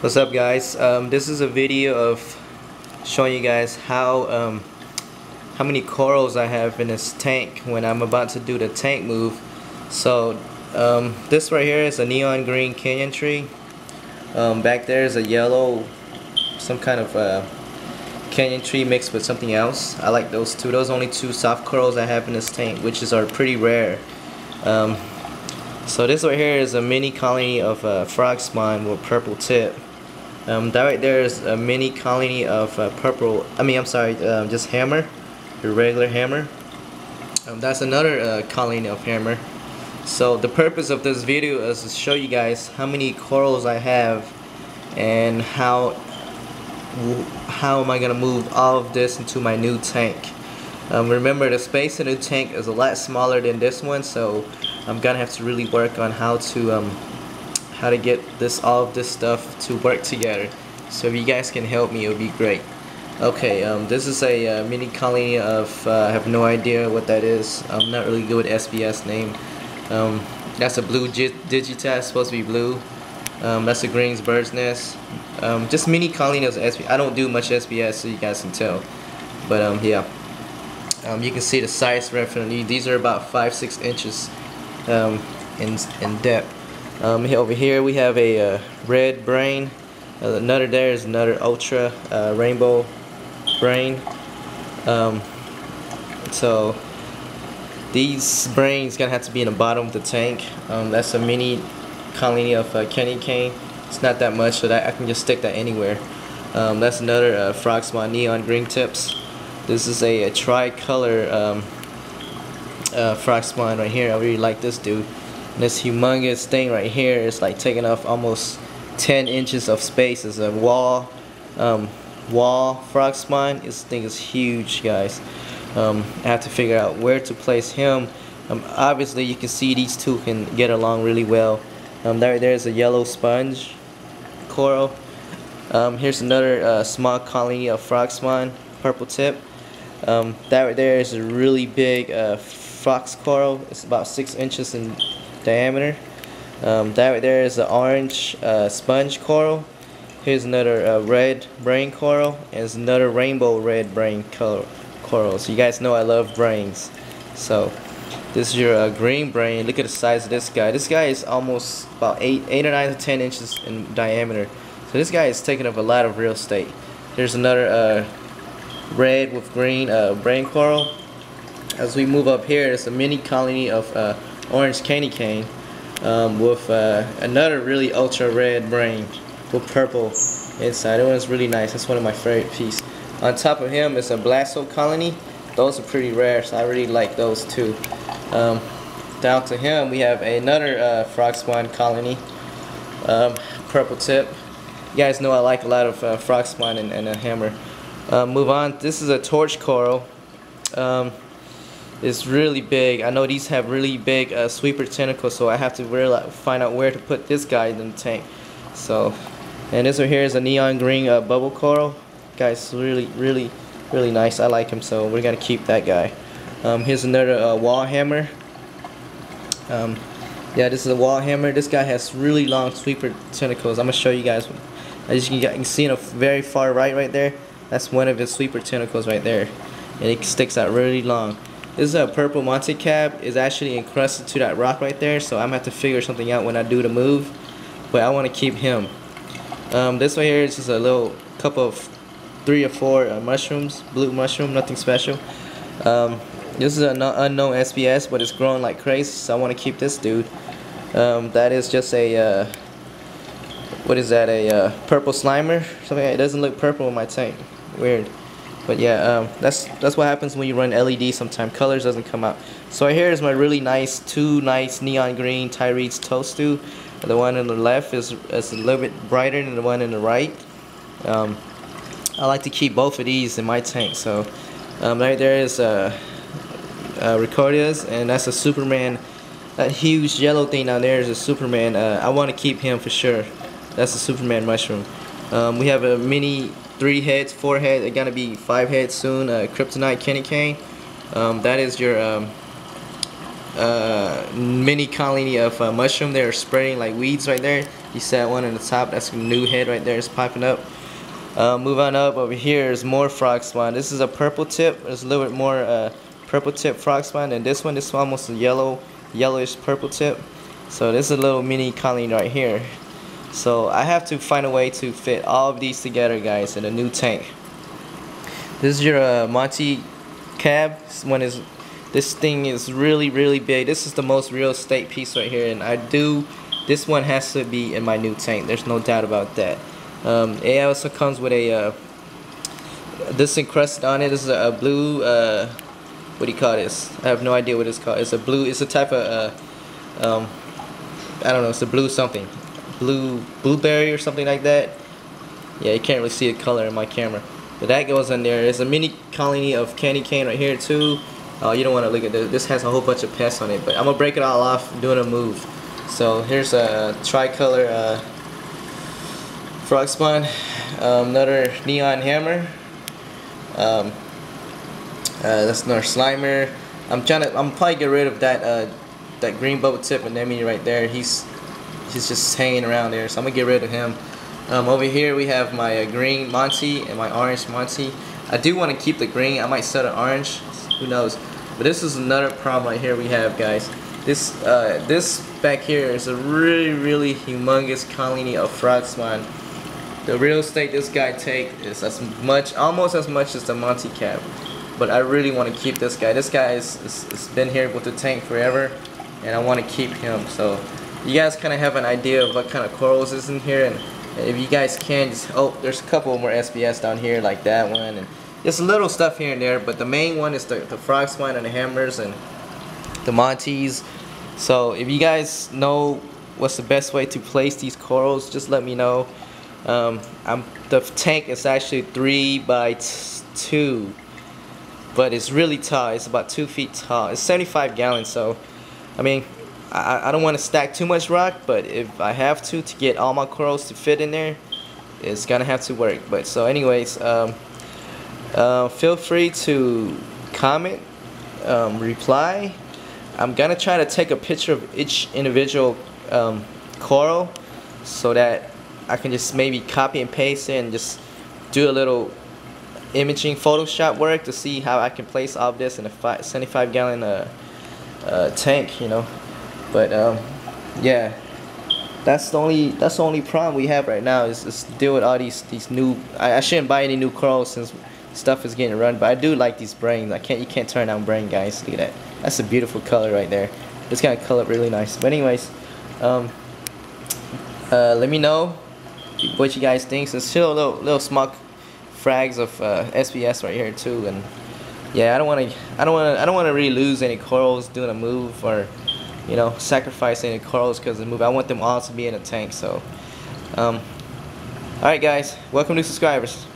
What's up guys? Um, this is a video of showing you guys how um, how many corals I have in this tank when I'm about to do the tank move. So um, this right here is a neon green Kenya tree. Um, back there is a yellow, some kind of uh, Kenya tree mixed with something else. I like those two. Those are only two soft corals I have in this tank, which is are pretty rare. Um, so this right here is a mini colony of uh, frog spawn with purple tip. Um, that right there is a mini colony of uh, purple, I mean I'm sorry, um, just hammer, your regular hammer. Um, that's another uh, colony of hammer. So the purpose of this video is to show you guys how many corals I have and how how am I gonna move all of this into my new tank. Um, remember the space in the tank is a lot smaller than this one so I'm gonna have to really work on how to um, how to get this all of this stuff to work together. So if you guys can help me, it would be great. Okay, um, this is a uh, mini colony of, uh, I have no idea what that is. I'm not really good with SPS name. Um, that's a blue Digitas, supposed to be blue. Um, that's a Green's bird's nest. Um, just mini colony of SPS. I don't do much SPS, so you guys can tell. But um, yeah, um, you can see the size reference. These are about five, six inches um, in in depth. Um, over here we have a uh, red brain. Uh, another there is another ultra uh, rainbow brain. Um, so these brains gonna have to be in the bottom of the tank. Um, that's a mini colony of uh, candy cane. It's not that much, so that I can just stick that anywhere. Um, that's another uh, neon green tips. This is a, a tricolor um, uh, right here. I really like this dude this humongous thing right here is like taking off almost 10 inches of space as a wall. Um, wall frog spawn this thing is huge guys. Um, I have to figure out where to place him. Um, obviously you can see these two can get along really well. Um, there, there's a yellow sponge coral. Um, here's another uh, small colony of frog spawn purple tip. Um, that right there is a really big uh, fox coral. It's about six inches in diameter. Um, that right there is an orange uh, sponge coral. Here's another uh, red brain coral. And there's another rainbow red brain coral. So you guys know I love brains. So this is your uh, green brain. Look at the size of this guy. This guy is almost about 8, eight or 9 to 10 inches in diameter. So this guy is taking up a lot of real estate. There's another uh, red with green uh, brain coral. As we move up here, there's a mini colony of uh, orange candy cane um, with uh, another really ultra red brain with purple inside. It was really nice. That's one of my favorite pieces. On top of him is a Blasto colony. Those are pretty rare, so I really like those too. Um, down to him, we have another uh, frog spawn colony, um, purple tip. You guys know I like a lot of uh, frog spawn and, and a hammer. Uh, move on. This is a torch coral. Um, is really big. I know these have really big uh, sweeper tentacles, so I have to really find out where to put this guy in the tank. So, and this one here is a neon green uh, bubble coral. Guy's really, really, really nice. I like him, so we're gonna keep that guy. Um, here's another uh, wall hammer. Um, yeah, this is a wall hammer. This guy has really long sweeper tentacles. I'm gonna show you guys. As you can see in a very far right, right there, that's one of his sweeper tentacles right there, and it sticks out really long. This is a purple Monte cap. is actually encrusted to that rock right there, so I'm gonna have to figure something out when I do the move. But I want to keep him. Um, this one here is just a little couple of three or four uh, mushrooms, blue mushroom, nothing special. Um, this is an unknown SPS, but it's growing like crazy, so I want to keep this dude. Um, that is just a, uh, what is that, a uh, purple slimer? Something it doesn't look purple in my tank. Weird. But yeah, um, that's that's what happens when you run LED sometimes. Colors doesn't come out. So here is my really nice, two nice neon green Tyree's Toadstool. The one on the left is, is a little bit brighter than the one on the right. Um, I like to keep both of these in my tank. So um, right there is uh, uh, Ricordeas, and that's a Superman. That huge yellow thing down there is a Superman. Uh, I want to keep him for sure. That's a Superman mushroom. Um, we have a mini three heads, four heads. They're gonna be five heads soon. Uh, Kryptonite Candy Cane. Um, that is your um, uh, mini colony of uh, mushroom. They're spreading like weeds right there. You see that one in the top? That's a new head right there. It's popping up. Uh, move on up over here is more frog spawn. This is a purple tip. It's a little bit more uh, purple tip frog spawn than this one. This is almost a yellow, yellowish purple tip. So this is a little mini colony right here. So I have to find a way to fit all of these together, guys, in a new tank. This is your uh, Monty cab. Is, this thing is really, really big. This is the most real estate piece right here, and I do. This one has to be in my new tank. There's no doubt about that. Um, it also comes with a uh, this encrusted on it is a, a blue uh, what do you call this? I have no idea what it's called. It's a blue. It's a type of uh, um, I don't know. It's a blue something, blue blueberry or something like that. Yeah, you can't really see the color in my camera, but that goes in there. There's a mini colony of candy cane right here too. Oh, you don't want to look at this. This has a whole bunch of pests on it, but I'm gonna break it all off doing a move. So here's a tricolor. Uh, frog spawn, um, another neon hammer. Um, uh, that's another slimer. I'm trying to. I'm probably get rid of that uh, that green bubble tip anemone right there. He's he's just hanging around there, so I'm gonna get rid of him. Um, over here we have my uh, green Monty and my orange Monty. I do want to keep the green. I might set an orange. Who knows? But this is another problem right here we have, guys. This uh, this back here is a really really humongous colony of frog spawn. The real estate this guy take is as much, almost as much as the Monty Cap. But I really want to keep this guy. This guy is been here with the tank forever, and I want to keep him. So you guys kind of have an idea of what kind of corals is in here, and if you guys can, just oh, there's a couple more SPS down here like that one, and just a little stuff here and there. But the main one is the the frog spawn and the hammers and the Monties. So if you guys know what's the best way to place these corals, just let me know. Um, I'm, the tank is actually 3 by 2 but it's really tall it's about 2 feet tall it's 75 gallons so I mean I, I don't want to stack too much rock but if I have to to get all my corals to fit in there it's gonna have to work but so anyways um, uh, feel free to comment um, reply I'm gonna try to take a picture of each individual um, coral so that I can just maybe copy and paste it and just do a little imaging Photoshop work to see how I can place all this in a five, 75 gallon uh, uh, tank, you know. But um, yeah, that's the only that's the only problem we have right now is, is deal with all these these new. I, I shouldn't buy any new corals since stuff is getting run, but I do like these brains. I can't you can't turn down brain guys. Look at that. That's a beautiful color right there. It's gonna color really nice. But anyways, um, uh, let me know what you guys think. So still a little little small frags of uh, SPS right here too, and yeah, I don't want to I don't want to I don't want to really lose any corals doing a move or you know sacrifice any corals because of the move. I want them all to be in a tank. So, um, all right, guys, welcome new subscribers.